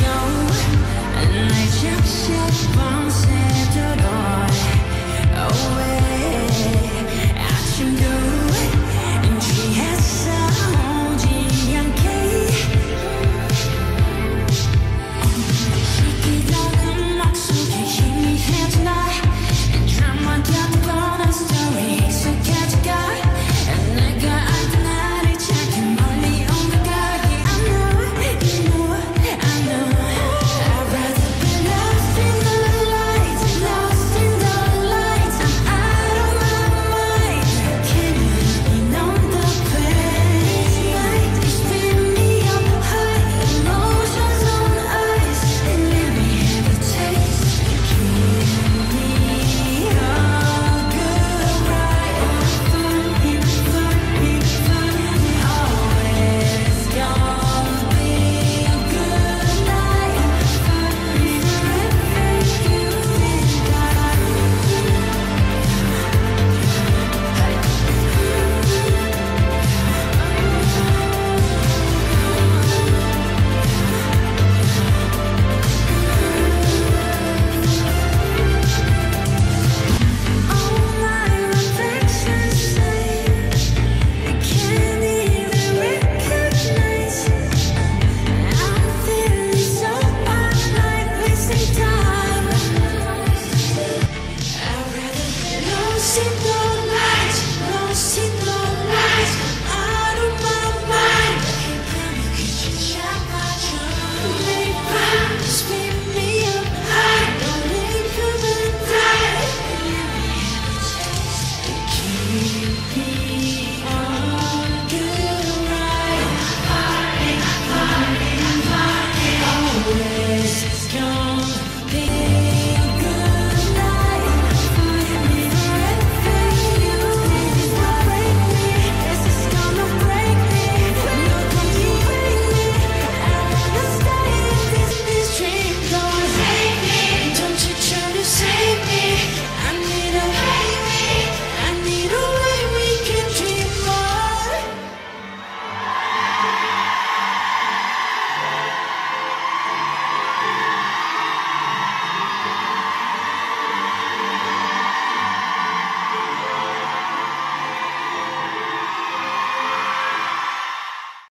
sâu. Này chắc sẽ vẫn sẽ theo đòi Listen